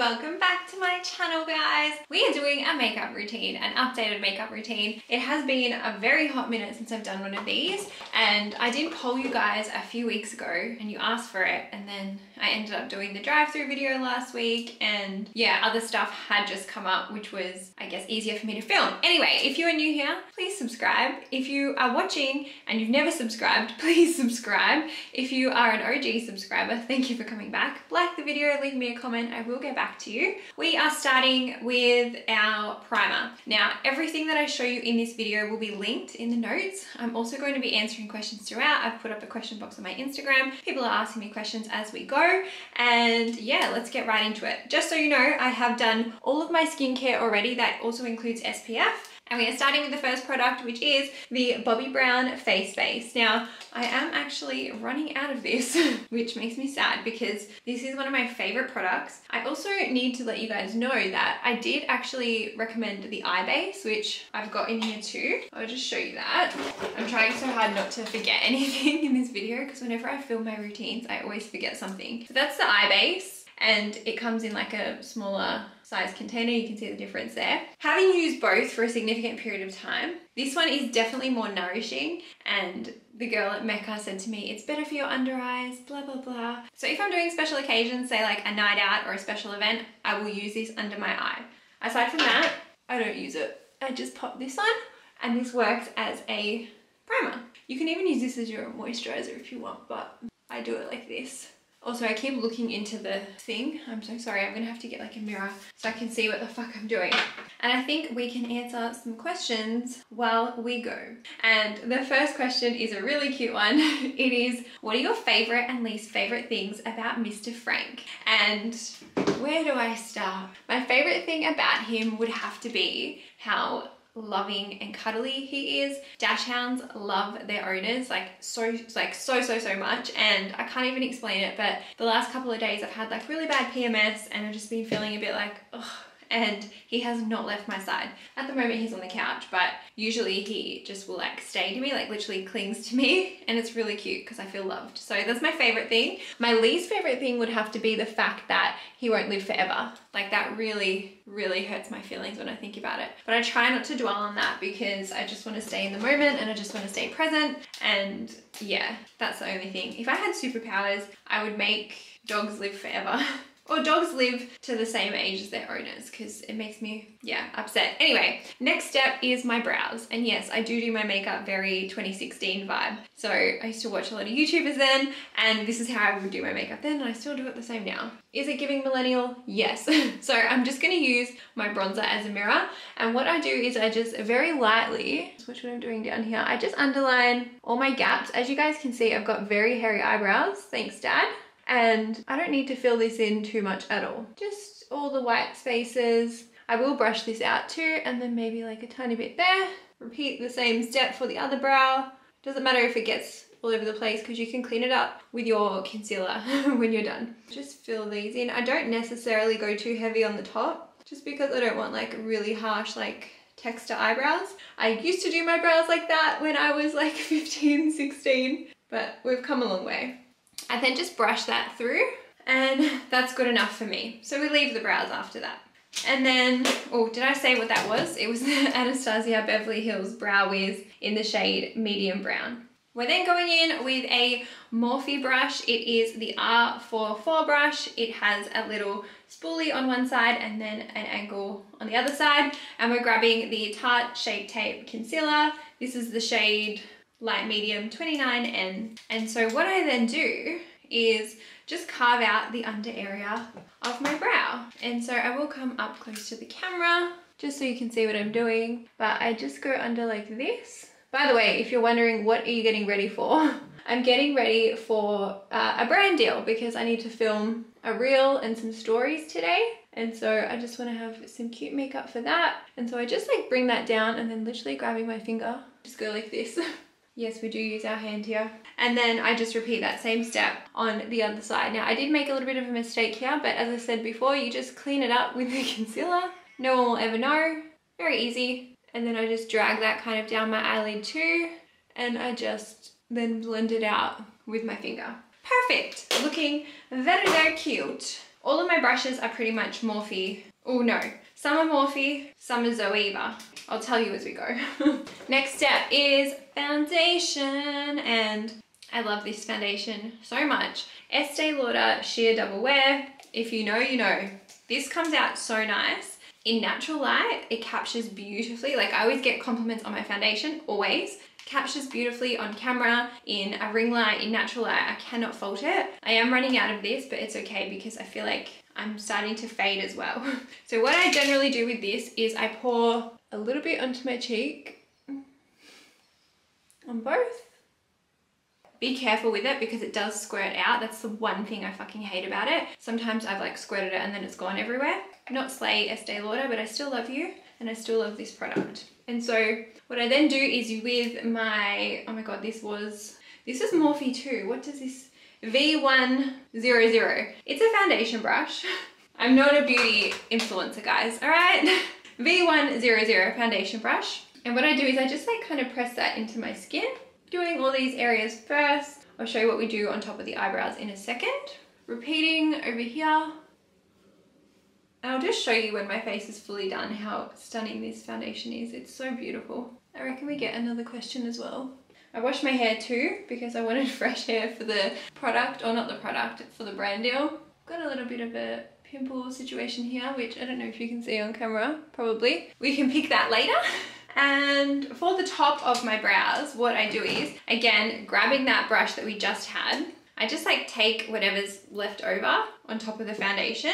Welcome back to my channel guys. We are doing a makeup routine, an updated makeup routine. It has been a very hot minute since I've done one of these and I did poll you guys a few weeks ago and you asked for it and then I ended up doing the drive-through video last week and yeah, other stuff had just come up which was, I guess, easier for me to film. Anyway, if you are new here, please subscribe. If you are watching and you've never subscribed, please subscribe. If you are an OG subscriber, thank you for coming back. Like the video, leave me a comment, I will get back to you. We are starting with our primer. Now, everything that I show you in this video will be linked in the notes. I'm also going to be answering questions throughout. I've put up a question box on my Instagram. People are asking me questions as we go. And yeah, let's get right into it. Just so you know, I have done all of my skincare already. That also includes SPF. And we are starting with the first product, which is the Bobbi Brown Face Base. Now, I am actually running out of this, which makes me sad because this is one of my favorite products. I also need to let you guys know that I did actually recommend the eye base, which I've got in here too. I'll just show you that. I'm trying so hard not to forget anything in this video because whenever I film my routines, I always forget something. So that's the eye base and it comes in like a smaller size container. You can see the difference there. Having used both for a significant period of time, this one is definitely more nourishing and the girl at Mecca said to me, it's better for your under eyes, blah, blah, blah. So if I'm doing special occasions, say like a night out or a special event, I will use this under my eye. Aside from that, I don't use it. I just pop this on and this works as a primer. You can even use this as your moisturizer if you want, but I do it like this. Also, I keep looking into the thing. I'm so sorry. I'm going to have to get like a mirror so I can see what the fuck I'm doing. And I think we can answer some questions while we go. And the first question is a really cute one. It is, what are your favorite and least favorite things about Mr. Frank? And where do I start? My favorite thing about him would have to be how loving and cuddly he is. Dachshunds love their owners like so like so so so much and I can't even explain it but the last couple of days I've had like really bad PMS and I've just been feeling a bit like ugh and he has not left my side. At the moment he's on the couch, but usually he just will like stay to me, like literally clings to me and it's really cute because I feel loved. So that's my favorite thing. My least favorite thing would have to be the fact that he won't live forever. Like that really, really hurts my feelings when I think about it. But I try not to dwell on that because I just want to stay in the moment and I just want to stay present. And yeah, that's the only thing. If I had superpowers, I would make dogs live forever. or dogs live to the same age as their owners because it makes me, yeah, upset. Anyway, next step is my brows. And yes, I do do my makeup very 2016 vibe. So I used to watch a lot of YouTubers then, and this is how I would do my makeup then, and I still do it the same now. Is it giving millennial? Yes. so I'm just gonna use my bronzer as a mirror. And what I do is I just very lightly, switch what I'm doing down here, I just underline all my gaps. As you guys can see, I've got very hairy eyebrows. Thanks, Dad and I don't need to fill this in too much at all. Just all the white spaces. I will brush this out too and then maybe like a tiny bit there. Repeat the same step for the other brow. Doesn't matter if it gets all over the place because you can clean it up with your concealer when you're done. Just fill these in. I don't necessarily go too heavy on the top just because I don't want like really harsh like texture eyebrows. I used to do my brows like that when I was like 15, 16, but we've come a long way and then just brush that through and that's good enough for me. So we leave the brows after that. And then, oh, did I say what that was? It was the Anastasia Beverly Hills Brow Wiz in the shade medium brown. We're then going in with a Morphe brush. It is the R44 brush. It has a little spoolie on one side and then an angle on the other side. And we're grabbing the Tarte Shape Tape Concealer. This is the shade light medium 29N. And so what I then do is just carve out the under area of my brow. And so I will come up close to the camera just so you can see what I'm doing. But I just go under like this. By the way, if you're wondering what are you getting ready for, I'm getting ready for uh, a brand deal because I need to film a reel and some stories today. And so I just want to have some cute makeup for that. And so I just like bring that down and then literally grabbing my finger, just go like this. Yes, we do use our hand here. And then I just repeat that same step on the other side. Now I did make a little bit of a mistake here, but as I said before, you just clean it up with the concealer. No one will ever know. Very easy. And then I just drag that kind of down my eyelid too. And I just then blend it out with my finger. Perfect. Looking very, very cute. All of my brushes are pretty much Morphe. Oh no, some are Morphe, some are Zoeva. I'll tell you as we go. Next step is foundation and I love this foundation so much. Estee Lauder Sheer Double Wear. If you know, you know. This comes out so nice. In natural light, it captures beautifully. Like I always get compliments on my foundation, always. Captures beautifully on camera, in a ring light, in natural light. I cannot fault it. I am running out of this, but it's okay because I feel like I'm starting to fade as well. so what I generally do with this is I pour a little bit onto my cheek on both be careful with it because it does squirt out. That's the one thing I fucking hate about it. Sometimes I've like squirted it and then it's gone everywhere. Not slay Estee Lauder, but I still love you and I still love this product. And so what I then do is with my, oh my God, this was, this is Morphe too. What does this, V100. It's a foundation brush. I'm not a beauty influencer, guys, all right? V100 foundation brush. And what I do is I just like kind of press that into my skin doing all these areas first. I'll show you what we do on top of the eyebrows in a second. Repeating over here. And I'll just show you when my face is fully done how stunning this foundation is. It's so beautiful. I reckon we get another question as well. I washed my hair too because I wanted fresh hair for the product, or not the product, for the brand deal. Got a little bit of a pimple situation here, which I don't know if you can see on camera, probably. We can pick that later. And for the top of my brows, what I do is, again, grabbing that brush that we just had, I just like take whatever's left over on top of the foundation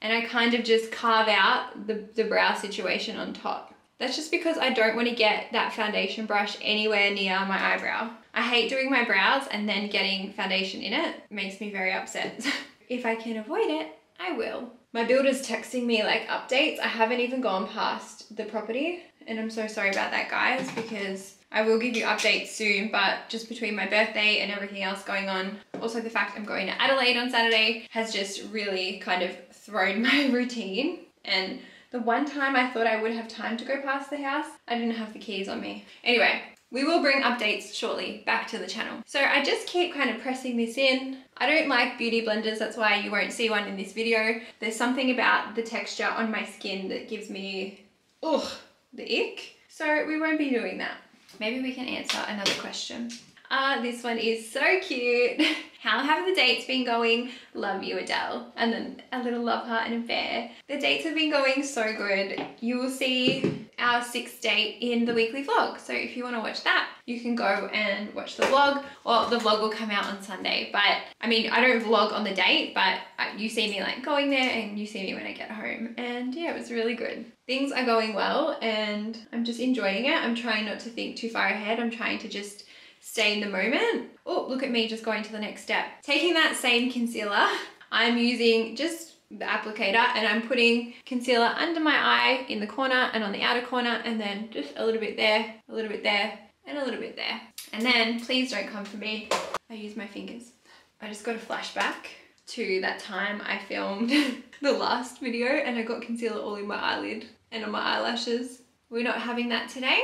and I kind of just carve out the, the brow situation on top. That's just because I don't want to get that foundation brush anywhere near my eyebrow. I hate doing my brows and then getting foundation in it. it makes me very upset. if I can avoid it, I will. My builder's texting me like updates. I haven't even gone past the property and I'm so sorry about that guys because I will give you updates soon but just between my birthday and everything else going on also the fact I'm going to Adelaide on Saturday has just really kind of thrown my routine and the one time I thought I would have time to go past the house I didn't have the keys on me anyway we will bring updates shortly back to the channel. So I just keep kind of pressing this in. I don't like beauty blenders, that's why you won't see one in this video. There's something about the texture on my skin that gives me, ugh, the ick. So we won't be doing that. Maybe we can answer another question. Ah, uh, this one is so cute. How have the dates been going? Love you, Adele. And then a little love heart and a bear. The dates have been going so good. You will see our sixth date in the weekly vlog. So if you want to watch that, you can go and watch the vlog or the vlog will come out on Sunday. But I mean, I don't vlog on the date, but you see me like going there and you see me when I get home. And yeah, it was really good. Things are going well and I'm just enjoying it. I'm trying not to think too far ahead. I'm trying to just stay in the moment. Oh, look at me just going to the next step. Taking that same concealer, I'm using just the applicator and I'm putting concealer under my eye in the corner and on the outer corner and then just a little bit there, a little bit there, and a little bit there. And then please don't come for me. I use my fingers. I just got a flashback to that time I filmed the last video and I got concealer all in my eyelid and on my eyelashes. We're not having that today.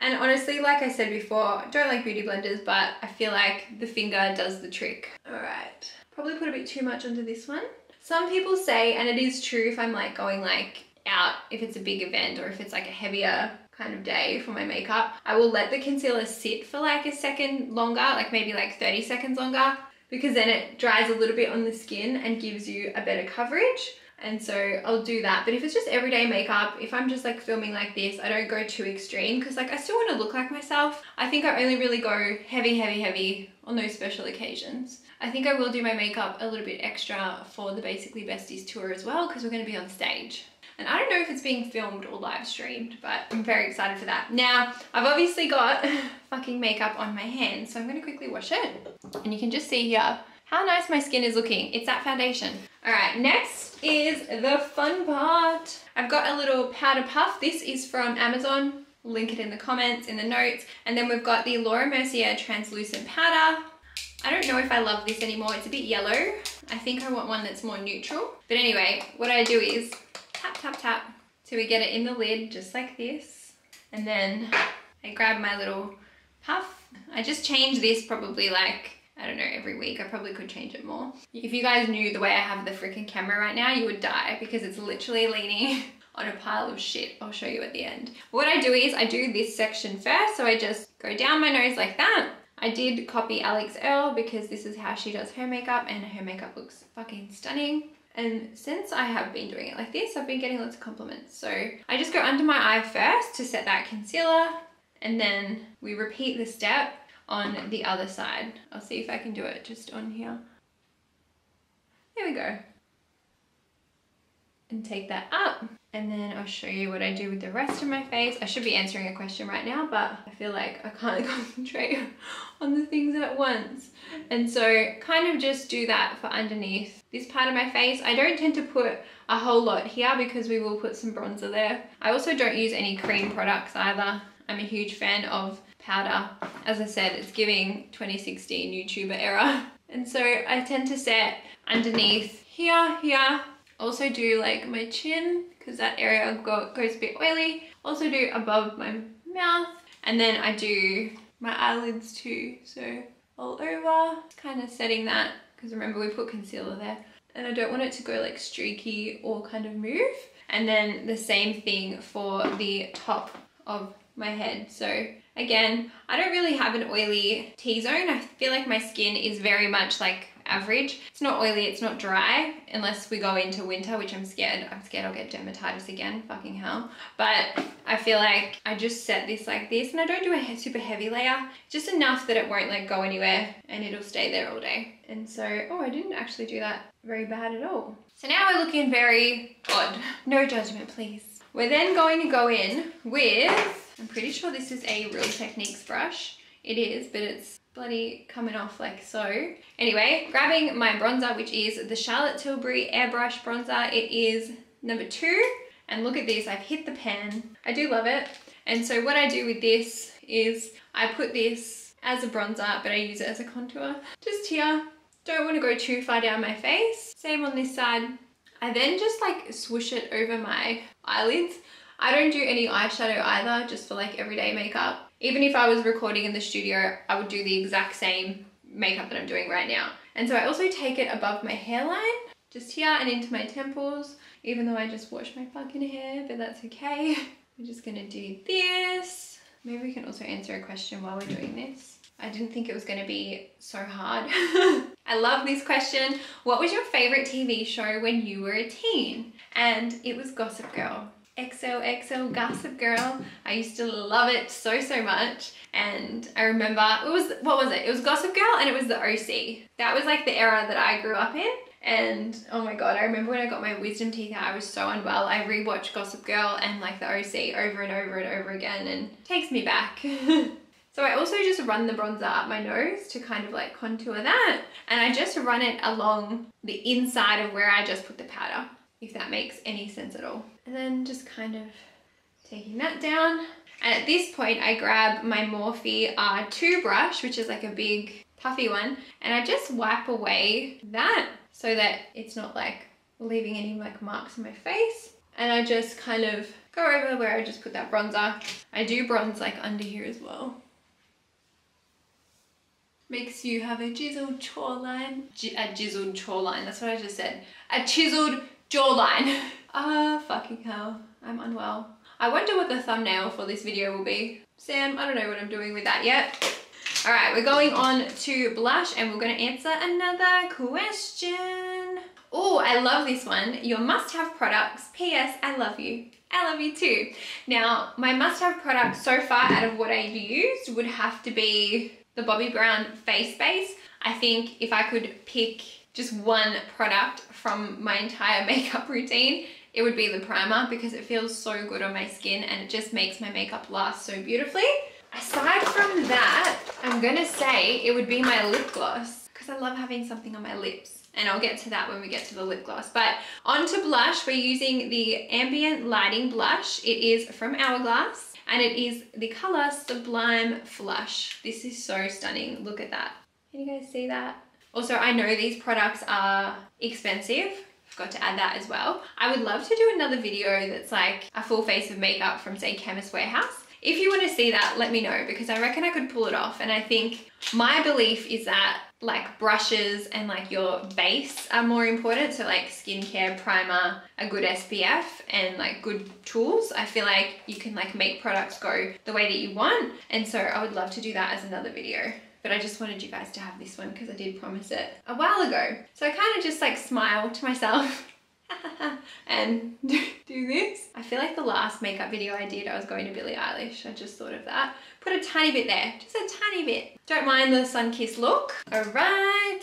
And honestly, like I said before, don't like beauty blenders, but I feel like the finger does the trick. All right, probably put a bit too much onto this one. Some people say, and it is true if I'm like going like out, if it's a big event or if it's like a heavier kind of day for my makeup, I will let the concealer sit for like a second longer, like maybe like 30 seconds longer, because then it dries a little bit on the skin and gives you a better coverage. And so I'll do that. But if it's just everyday makeup, if I'm just like filming like this, I don't go too extreme because like I still want to look like myself. I think I only really go heavy, heavy, heavy on those special occasions. I think I will do my makeup a little bit extra for the Basically Besties tour as well because we're going to be on stage. And I don't know if it's being filmed or live streamed, but I'm very excited for that. Now, I've obviously got fucking makeup on my hands, so I'm gonna quickly wash it. And you can just see here how nice my skin is looking. It's that foundation. All right, next is the fun part. I've got a little powder puff. This is from Amazon. Link it in the comments, in the notes. And then we've got the Laura Mercier translucent powder. I don't know if I love this anymore. It's a bit yellow. I think I want one that's more neutral. But anyway, what I do is tap, tap, tap till we get it in the lid just like this. And then I grab my little puff. I just change this probably like I don't know, every week. I probably could change it more. If you guys knew the way I have the freaking camera right now, you would die because it's literally leaning on a pile of shit. I'll show you at the end. What I do is I do this section first. So I just go down my nose like that. I did copy Alix Earle because this is how she does her makeup and her makeup looks fucking stunning. And since I have been doing it like this, I've been getting lots of compliments. So I just go under my eye first to set that concealer and then we repeat the step on the other side. I'll see if I can do it just on here. There we go. And take that up. And then I'll show you what I do with the rest of my face. I should be answering a question right now, but I feel like I can't concentrate on the things at once. And so kind of just do that for underneath this part of my face. I don't tend to put a whole lot here because we will put some bronzer there. I also don't use any cream products either. I'm a huge fan of powder. As I said, it's giving 2016 YouTuber era. And so I tend to set underneath here, here. Also do like my chin because that area go, goes a bit oily. Also do above my mouth. And then I do my eyelids too. So all over, kind of setting that because remember we put concealer there. And I don't want it to go like streaky or kind of move. And then the same thing for the top of my head. So again, I don't really have an oily T-zone. I feel like my skin is very much like average. It's not oily, it's not dry, unless we go into winter, which I'm scared. I'm scared I'll get dermatitis again, fucking hell. But I feel like I just set this like this, and I don't do a super heavy layer, just enough that it won't like go anywhere, and it'll stay there all day. And so, oh, I didn't actually do that very bad at all. So now we're looking very odd. No judgment, please. We're then going to go in with, I'm pretty sure this is a Real Techniques brush. It is, but it's bloody coming off like so. Anyway, grabbing my bronzer, which is the Charlotte Tilbury Airbrush Bronzer. It is number two. And look at this, I've hit the pan. I do love it. And so what I do with this is I put this as a bronzer, but I use it as a contour. Just here. Don't want to go too far down my face. Same on this side. I then just like swoosh it over my eyelids. I don't do any eyeshadow either, just for like everyday makeup. Even if I was recording in the studio, I would do the exact same makeup that I'm doing right now. And so I also take it above my hairline, just here and into my temples, even though I just washed my fucking hair, but that's okay. We're just gonna do this. Maybe we can also answer a question while we're doing this. I didn't think it was gonna be so hard. I love this question. What was your favorite TV show when you were a teen? And it was Gossip Girl. XOXO Gossip Girl. I used to love it so, so much. And I remember, it was, what was it? It was Gossip Girl and it was the OC. That was like the era that I grew up in. And oh my god, I remember when I got my wisdom teeth out, I was so unwell. I rewatched Gossip Girl and like the OC over and over and over again and takes me back. So I also just run the bronzer up my nose to kind of like contour that. And I just run it along the inside of where I just put the powder, if that makes any sense at all. And then just kind of taking that down. And at this point, I grab my Morphe R2 brush, which is like a big puffy one, and I just wipe away that so that it's not like leaving any like marks on my face. And I just kind of go over where I just put that bronzer. I do bronze like under here as well makes you have a chiseled jawline. G a chiseled jawline, that's what I just said. A chiseled jawline. Ah, uh, fucking hell, I'm unwell. I wonder what the thumbnail for this video will be. Sam, I don't know what I'm doing with that yet. All right, we're going on to blush and we're gonna answer another question. Oh, I love this one. Your must-have products. P.S. I love you. I love you too. Now, my must-have products so far out of what I've used would have to be the Bobbi Brown face base. I think if I could pick just one product from my entire makeup routine, it would be the primer because it feels so good on my skin and it just makes my makeup last so beautifully. Aside from that, I'm gonna say it would be my lip gloss because I love having something on my lips and I'll get to that when we get to the lip gloss. But on to blush, we're using the Ambient Lighting Blush. It is from Hourglass and it is the color Sublime Flush. This is so stunning. Look at that. Can you guys see that? Also, I know these products are expensive. Forgot to add that as well. I would love to do another video that's like a full face of makeup from say Chemist Warehouse. If you want to see that, let me know because I reckon I could pull it off. And I think my belief is that like brushes and like your base are more important. So like skincare, primer, a good SPF and like good tools. I feel like you can like make products go the way that you want. And so I would love to do that as another video but I just wanted you guys to have this one because I did promise it a while ago. So I kind of just like smile to myself and do this. I feel like the last makeup video I did, I was going to Billie Eilish. I just thought of that. Put a tiny bit there, just a tiny bit. Don't mind the sun-kissed look. All right.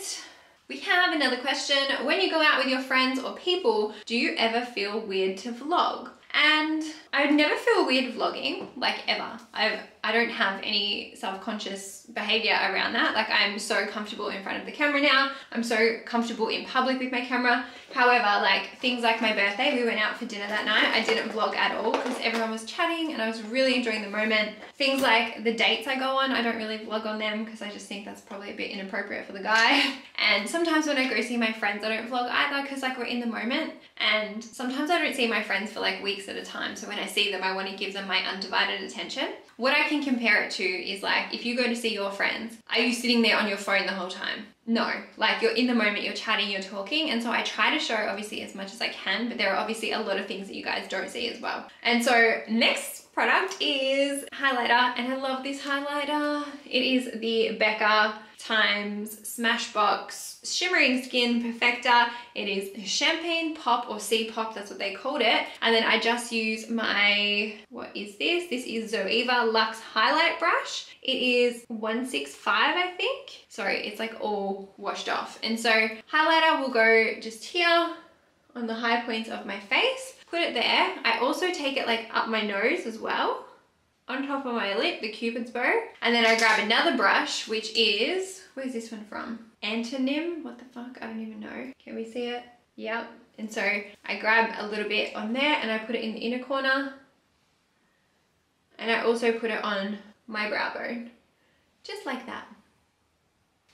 We have another question. When you go out with your friends or people, do you ever feel weird to vlog? And I would never feel weird vlogging, like ever. I've, I don't have any self-conscious behavior around that. Like I'm so comfortable in front of the camera now. I'm so comfortable in public with my camera. However, like things like my birthday, we went out for dinner that night. I didn't vlog at all because everyone was chatting and I was really enjoying the moment. Things like the dates I go on, I don't really vlog on them because I just think that's probably a bit inappropriate for the guy. And sometimes when I go see my friends, I don't vlog either because like we're in the moment. And sometimes I don't see my friends for like weeks at a time. So when I see them, I want to give them my undivided attention. What I can compare it to is like if you go to see your friends, are you sitting there on your phone the whole time? No, like you're in the moment, you're chatting, you're talking. And so I try to show obviously as much as I can, but there are obviously a lot of things that you guys don't see as well. And so next product is highlighter and I love this highlighter. It is the Becca times Smashbox Shimmering Skin Perfector. It is Champagne Pop or C Pop, that's what they called it. And then I just use my, what is this? This is Zoeva Luxe Highlight Brush. It is 165, I think. Sorry, it's like all washed off. And so highlighter will go just here on the high points of my face. Put it there. I also take it like up my nose as well on top of my lip, the cupid's bow. And then I grab another brush, which is, where's this one from? Antonym, what the fuck? I don't even know. Can we see it? Yep. And so I grab a little bit on there and I put it in the inner corner. And I also put it on my brow bone, just like that.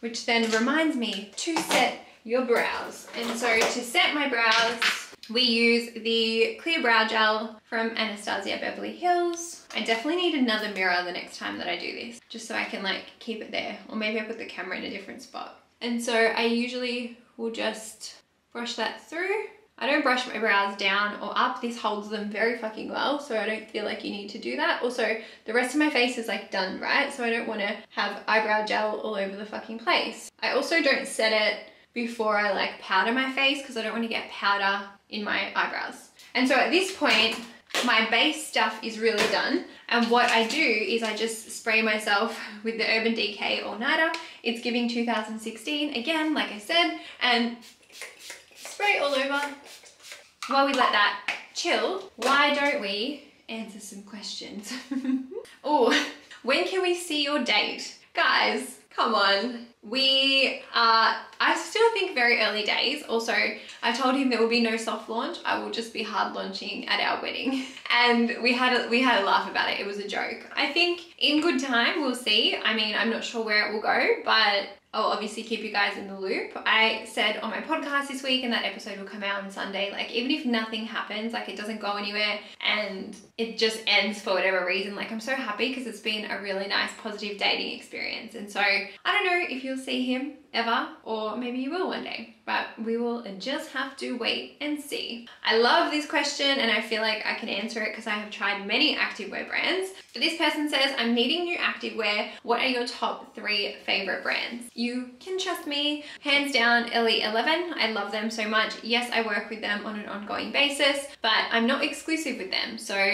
Which then reminds me to set your brows. And so to set my brows, we use the clear brow gel from Anastasia Beverly Hills. I definitely need another mirror the next time that I do this, just so I can like keep it there. Or maybe I put the camera in a different spot. And so I usually will just brush that through. I don't brush my brows down or up. This holds them very fucking well, so I don't feel like you need to do that. Also, the rest of my face is like done, right? So I don't want to have eyebrow gel all over the fucking place. I also don't set it before I like powder my face because I don't want to get powder in my eyebrows. And so at this point, my base stuff is really done. And what I do is I just spray myself with the Urban Decay All Nighter. It's giving 2016 again, like I said, and spray all over while we let that chill. Why don't we answer some questions? oh, when can we see your date? Guys, come on. We are, I still think very early days. Also, I told him there will be no soft launch. I will just be hard launching at our wedding. And we had a, we had a laugh about it. It was a joke. I think in good time, we'll see. I mean, I'm not sure where it will go, but I'll obviously keep you guys in the loop. I said on my podcast this week, and that episode will come out on Sunday, like even if nothing happens, like it doesn't go anywhere and it just ends for whatever reason, like I'm so happy because it's been a really nice positive dating experience. And so I don't know if you'll see him ever, or maybe you will one day, but we will just have to wait and see. I love this question and I feel like I can answer it because I have tried many activewear brands. But this person says, I'm needing new activewear. What are your top three favorite brands? You can trust me. Hands down, LE11. I love them so much. Yes, I work with them on an ongoing basis, but I'm not exclusive with them. So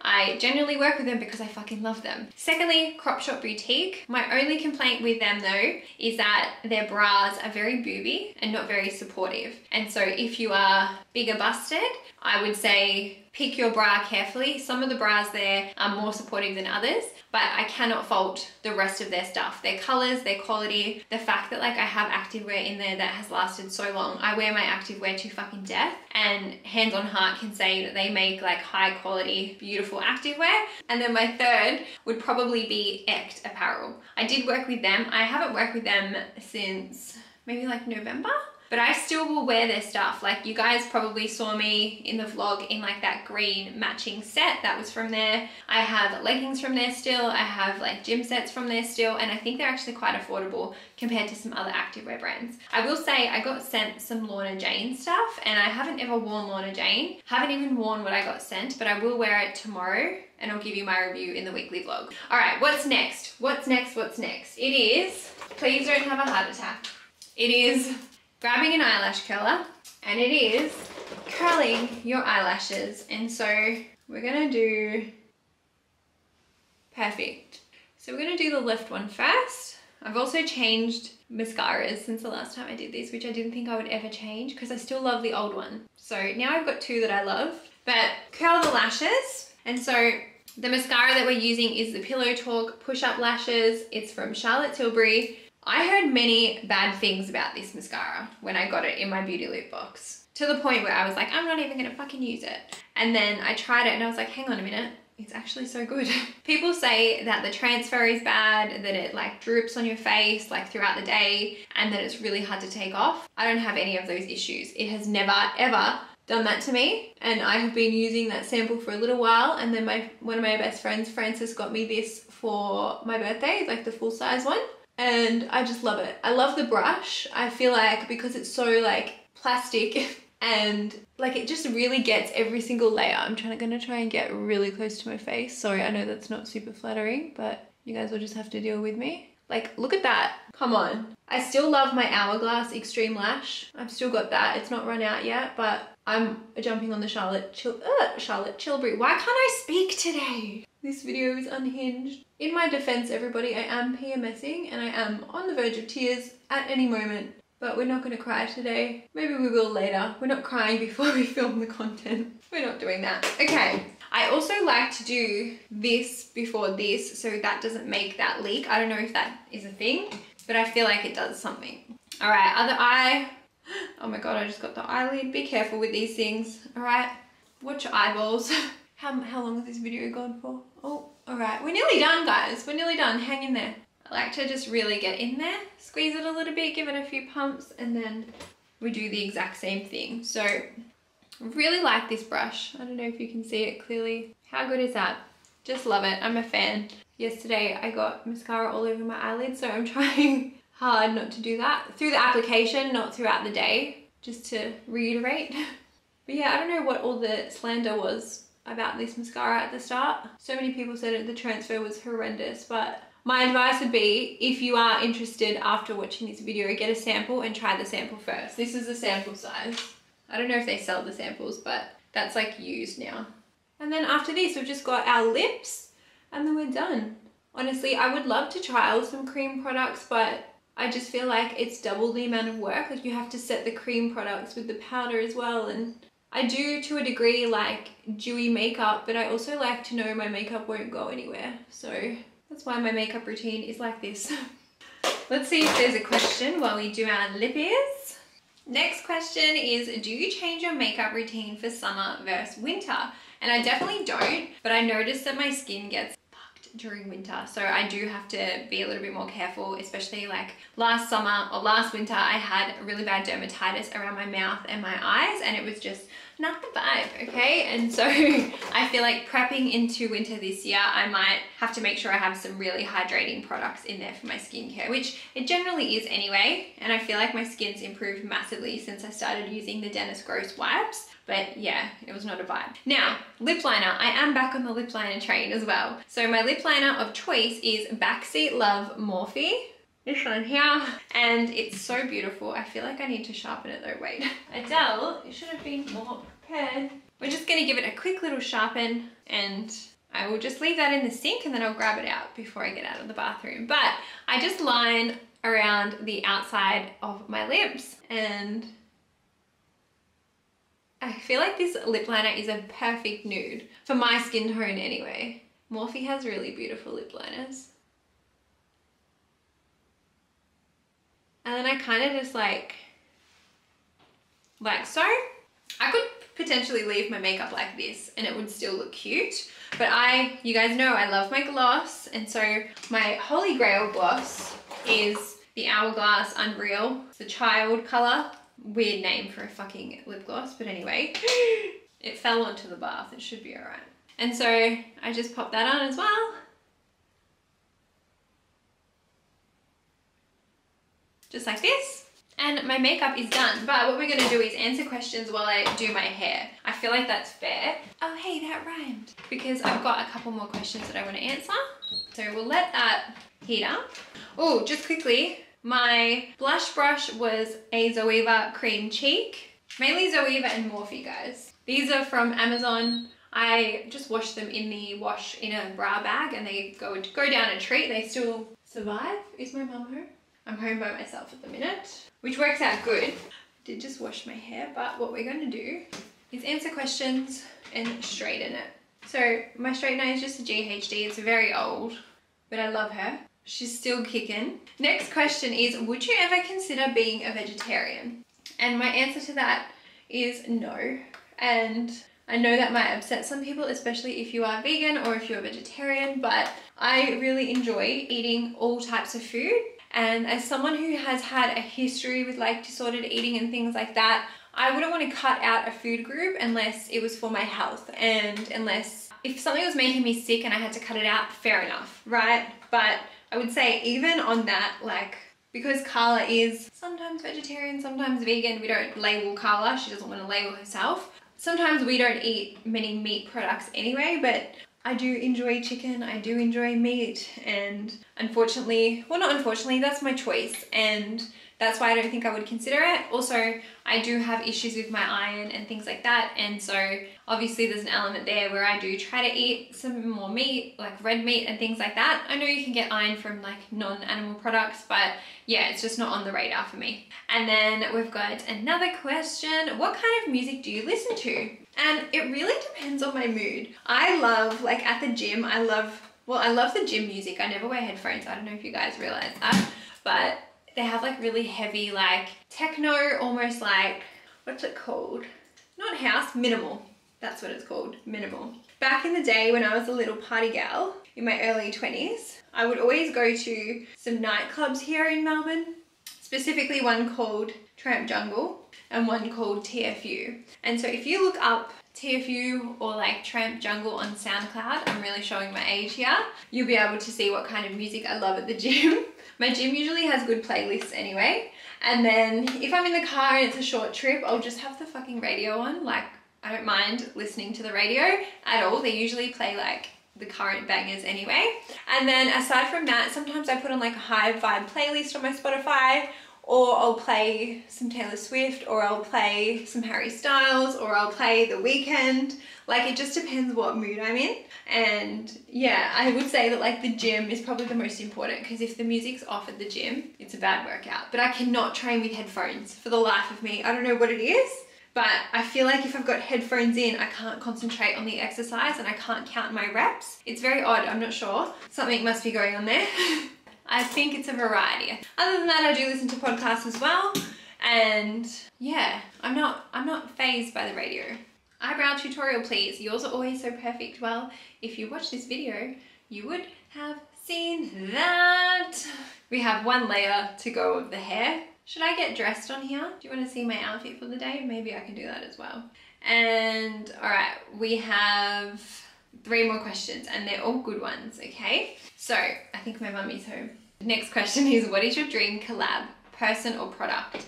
I generally work with them because I fucking love them. Secondly, Crop Shop Boutique. My only complaint with them though is that their bras are very booby and not very supportive. And so if you are bigger busted, I would say pick your bra carefully. Some of the bras there are more supportive than others, but I cannot fault the rest of their stuff. Their colors, their quality, the fact that like I have activewear in there that has lasted so long. I wear my activewear to fucking death and hands on heart can say that they make like high quality, beautiful activewear. And then my third would probably be Echt Apparel. I did work with them. I haven't worked with them since maybe like November but I still will wear their stuff. Like you guys probably saw me in the vlog in like that green matching set that was from there. I have leggings from there still. I have like gym sets from there still. And I think they're actually quite affordable compared to some other activewear brands. I will say I got sent some Lorna Jane stuff and I haven't ever worn Lorna Jane. Haven't even worn what I got sent, but I will wear it tomorrow and I'll give you my review in the weekly vlog. All right, what's next? What's next? What's next? It is, please don't have a heart attack. It is grabbing an eyelash curler and it is curling your eyelashes. And so we're gonna do, perfect. So we're gonna do the left one first. I've also changed mascaras since the last time I did this, which I didn't think I would ever change because I still love the old one. So now I've got two that I love, but curl the lashes. And so the mascara that we're using is the Pillow Talk Push Up Lashes. It's from Charlotte Tilbury. I heard many bad things about this mascara when I got it in my beauty loot box to the point where I was like, I'm not even gonna fucking use it. And then I tried it and I was like, hang on a minute, it's actually so good. People say that the transfer is bad, that it like droops on your face like throughout the day and that it's really hard to take off. I don't have any of those issues. It has never ever done that to me and I have been using that sample for a little while and then my one of my best friends Frances got me this for my birthday like the full size one and I just love it. I love the brush. I feel like because it's so like plastic and like it just really gets every single layer. I'm trying to gonna try and get really close to my face. Sorry, I know that's not super flattering, but you guys will just have to deal with me. Like, look at that. Come on. I still love my Hourglass Extreme Lash. I've still got that. It's not run out yet, but I'm jumping on the Charlotte Chil uh, Charlotte Tilbury. Why can't I speak today? This video is unhinged. In my defense, everybody, I am PMSing and I am on the verge of tears at any moment. But we're not going to cry today. Maybe we will later. We're not crying before we film the content. We're not doing that. Okay. I also like to do this before this so that doesn't make that leak. I don't know if that is a thing, but I feel like it does something. All right, other eye. Oh my God, I just got the eyelid. Be careful with these things. All right, watch your eyeballs. How, how long has this video gone for? Oh, all right. We're nearly done, guys. We're nearly done. Hang in there. I like to just really get in there, squeeze it a little bit, give it a few pumps, and then we do the exact same thing. So really like this brush. I don't know if you can see it clearly. How good is that? Just love it. I'm a fan. Yesterday I got mascara all over my eyelids, so I'm trying hard not to do that. Through the application, not throughout the day, just to reiterate. But yeah, I don't know what all the slander was about this mascara at the start. So many people said it, the transfer was horrendous, but my advice would be if you are interested after watching this video, get a sample and try the sample first. This is the sample size. I don't know if they sell the samples, but that's like used now. And then after this, we've just got our lips and then we're done. Honestly, I would love to trial some cream products, but I just feel like it's double the amount of work. Like you have to set the cream products with the powder as well and I do to a degree like dewy makeup, but I also like to know my makeup won't go anywhere. So that's why my makeup routine is like this. Let's see if there's a question while we do our lip ears. Next question is, do you change your makeup routine for summer versus winter? And I definitely don't, but I notice that my skin gets during winter. So I do have to be a little bit more careful, especially like last summer or last winter, I had really bad dermatitis around my mouth and my eyes and it was just not the vibe, okay? And so I feel like prepping into winter this year, I might have to make sure I have some really hydrating products in there for my skincare, which it generally is anyway. And I feel like my skin's improved massively since I started using the Dennis Gross wipes. But yeah, it was not a vibe. Now, lip liner. I am back on the lip liner train as well. So my lip liner of choice is Backseat Love Morphe this one here and it's so beautiful i feel like i need to sharpen it though wait adele you should have been more prepared we're just gonna give it a quick little sharpen and I will just leave that in the sink and then I'll grab it out before I get out of the bathroom. But I just line around the outside of my lips and I feel like this lip liner is a perfect nude for my skin tone anyway. Morphe has really beautiful lip liners. And then I kind of just like, like so. I could potentially leave my makeup like this and it would still look cute. But I, you guys know I love my gloss. And so my holy grail gloss is the Hourglass Unreal. It's the child color. Weird name for a fucking lip gloss, but anyway, it fell onto the bath. It should be all right. And so I just popped that on as well. Just like this. And my makeup is done, but what we're gonna do is answer questions while I do my hair. I feel like that's fair. Oh, hey, that rhymed. Because I've got a couple more questions that I wanna answer. So we'll let that heat up. Oh, just quickly, my blush brush was a Zoeva Cream Cheek. Mainly Zoeva and Morphe, guys. These are from Amazon. I just wash them in the wash in a bra bag and they go, go down a treat. They still survive. Is my mum home? I'm home by myself at the minute, which works out good. Did just wash my hair, but what we're going to do is answer questions and straighten it. So my straightener is just a GHD. It's very old, but I love her. She's still kicking. Next question is, would you ever consider being a vegetarian? And my answer to that is no. And I know that might upset some people, especially if you are vegan or if you're a vegetarian, but I really enjoy eating all types of food. And as someone who has had a history with like disordered eating and things like that, I wouldn't want to cut out a food group unless it was for my health and unless if something was making me sick and I had to cut it out, fair enough, right? But I would say even on that, like because Carla is sometimes vegetarian, sometimes vegan, we don't label Carla, she doesn't want to label herself. Sometimes we don't eat many meat products anyway, but I do enjoy chicken, I do enjoy meat, and unfortunately, well not unfortunately, that's my choice, and that's why I don't think I would consider it. Also, I do have issues with my iron and things like that, and so obviously there's an element there where I do try to eat some more meat, like red meat and things like that. I know you can get iron from like non-animal products, but yeah, it's just not on the radar for me. And then we've got another question. What kind of music do you listen to? And it really depends on my mood. I love, like at the gym, I love, well, I love the gym music. I never wear headphones. I don't know if you guys realize that, but they have like really heavy, like techno, almost like, what's it called? Not house, minimal. That's what it's called, minimal. Back in the day when I was a little party gal in my early 20s, I would always go to some nightclubs here in Melbourne, specifically one called Tramp Jungle and one called TFU. And so if you look up TFU or like Tramp Jungle on SoundCloud, I'm really showing my age here, you'll be able to see what kind of music I love at the gym. my gym usually has good playlists anyway. And then if I'm in the car and it's a short trip, I'll just have the fucking radio on. Like, I don't mind listening to the radio at all. They usually play like the current bangers anyway. And then aside from that, sometimes I put on like a high vibe playlist on my Spotify or I'll play some Taylor Swift, or I'll play some Harry Styles, or I'll play The Weeknd. Like it just depends what mood I'm in. And yeah, I would say that like the gym is probably the most important because if the music's off at the gym, it's a bad workout. But I cannot train with headphones for the life of me. I don't know what it is. But I feel like if I've got headphones in, I can't concentrate on the exercise and I can't count my reps. It's very odd, I'm not sure. Something must be going on there. I think it's a variety. Other than that, I do listen to podcasts as well. And yeah, I'm not, I'm not phased by the radio. Eyebrow tutorial, please. Yours are always so perfect. Well, if you watch this video, you would have seen that. We have one layer to go of the hair. Should I get dressed on here? Do you want to see my outfit for the day? Maybe I can do that as well. And all right, we have three more questions and they're all good ones, okay? So I think my mummy's home. Next question is, what is your dream collab, person or product?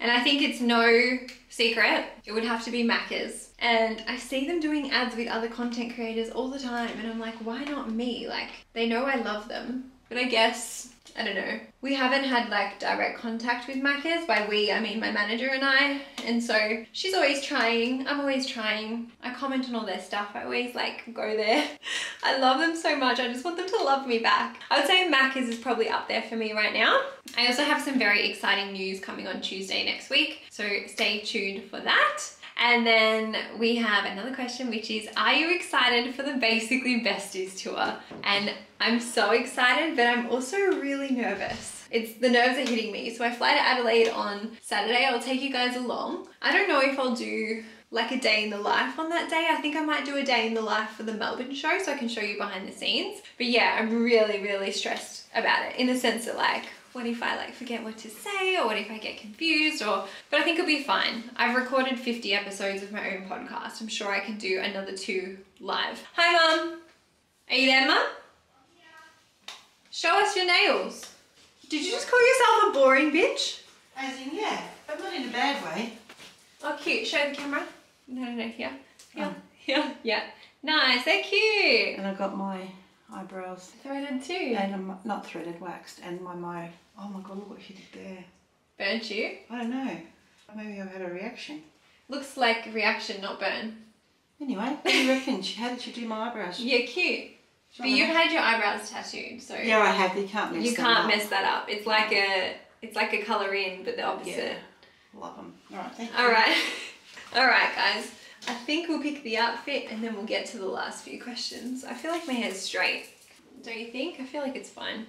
And I think it's no secret, it would have to be Macca's. And I see them doing ads with other content creators all the time and I'm like, why not me? Like, they know I love them. But I guess I don't know. We haven't had like direct contact with Macca's. By we, I mean my manager and I. And so she's always trying. I'm always trying. I comment on all their stuff. I always like go there. I love them so much. I just want them to love me back. I would say Macca's is probably up there for me right now. I also have some very exciting news coming on Tuesday next week. So stay tuned for that. And then we have another question, which is, are you excited for the Basically Besties tour? And I'm so excited, but I'm also really nervous. It's the nerves are hitting me. So I fly to Adelaide on Saturday. I'll take you guys along. I don't know if I'll do like a day in the life on that day. I think I might do a day in the life for the Melbourne show so I can show you behind the scenes. But yeah, I'm really, really stressed about it in the sense that like what if I like forget what to say or what if I get confused or but I think it'll be fine. I've recorded 50 episodes of my own podcast. I'm sure I can do another two live. Hi mum. Are you there mum? Show us your nails. Did you just call yourself a boring bitch? As in, yeah, but not in a bad way. Oh cute. Show the camera. No no no here. Oh. Here. Oh. Here. Yeah. Nice, they're cute. And I got my eyebrows Threaded too. and I'm not threaded, waxed, and my my. Oh my god, look what she did there. Burnt you? I don't know. Maybe I've had a reaction. Looks like reaction, not burn. Anyway, what do you reckon? How did she do my eyebrows? Yeah, cute. But you've had your eyebrows tattooed, so Yeah, I have. You can't mess you can't up. mess that up. It's like a it's like a colour in, but the opposite. Yeah, love them. All right, thank you. All right, all right, guys. I think we'll pick the outfit and then we'll get to the last few questions. I feel like my hair's straight. Don't you think? I feel like it's fine.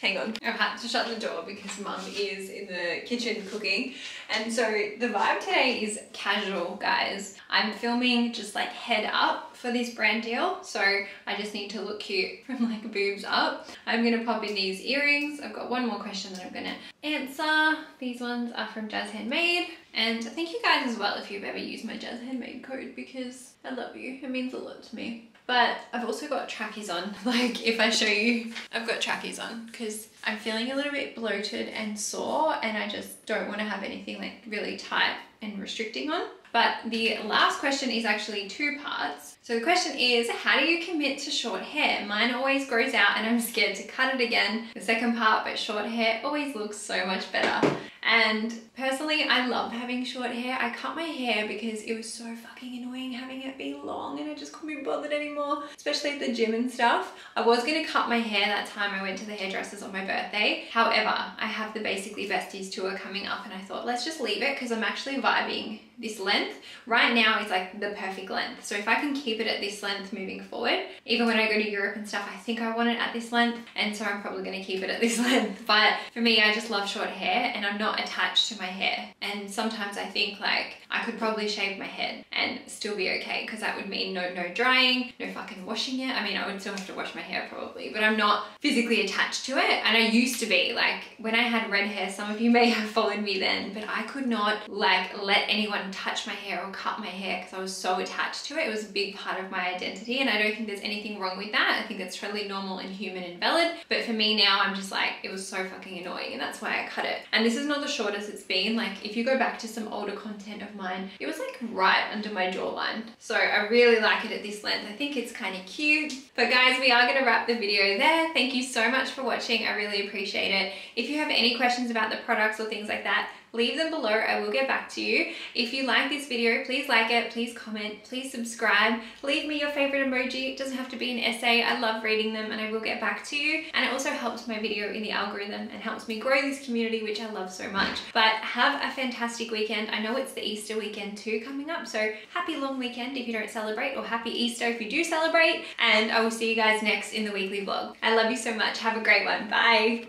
Hang on. I've had to shut the door because mum is in the kitchen cooking. And so the vibe today is casual, guys. I'm filming just like head up for this brand deal. So I just need to look cute from like boobs up. I'm gonna pop in these earrings. I've got one more question that I'm gonna answer. These ones are from Jazz Handmade. And thank you guys as well if you've ever used my Jazz Handmade code because I love you. It means a lot to me. But I've also got trackies on. Like if I show you, I've got trackies on because I'm feeling a little bit bloated and sore and I just don't want to have anything like really tight and restricting on. But the last question is actually two parts. So the question is, how do you commit to short hair? Mine always grows out and I'm scared to cut it again. The second part, but short hair always looks so much better. And personally, I love having short hair. I cut my hair because it was so fucking annoying having it be long and I just couldn't be bothered anymore, especially at the gym and stuff. I was gonna cut my hair that time I went to the hairdressers on my birthday. However, I have the Basically Besties tour coming up and I thought, let's just leave it because I'm actually vibing this length. Right now is like the perfect length. So if I can keep it at this length moving forward, even when I go to Europe and stuff, I think I want it at this length. And so I'm probably gonna keep it at this length. But for me, I just love short hair and I'm not attached to my hair. And sometimes I think like I could probably shave my head and still be okay because that would mean no no drying, no fucking washing it. I mean, I would still have to wash my hair probably, but I'm not physically attached to it. And I used to be like when I had red hair, some of you may have followed me then, but I could not like let anyone touch my hair or cut my hair because I was so attached to it. It was a big part of my identity and I don't think there's anything wrong with that. I think that's totally normal and human and valid. But for me now, I'm just like, it was so fucking annoying and that's why I cut it. And this is not the shortest it's been. Like if you go back to some older content of mine, it was like right under my jawline. So I really like it at this length. I think it's kind of cute. But guys, we are gonna wrap the video there. Thank you so much for watching. I really appreciate it. If you have any questions about the products or things like that, leave them below i will get back to you. If you like this video please like it please comment please subscribe. Leave me your favorite emoji it doesn't have to be an essay i love reading them and i will get back to you. And it also helps my video in the algorithm and helps me grow this community which i love so much. But have a fantastic weekend. I know it's the easter weekend too coming up so happy long weekend if you don't celebrate or happy easter if you do celebrate. And i will see you guys next in the weekly vlog. I love you so much. Have a great one. Bye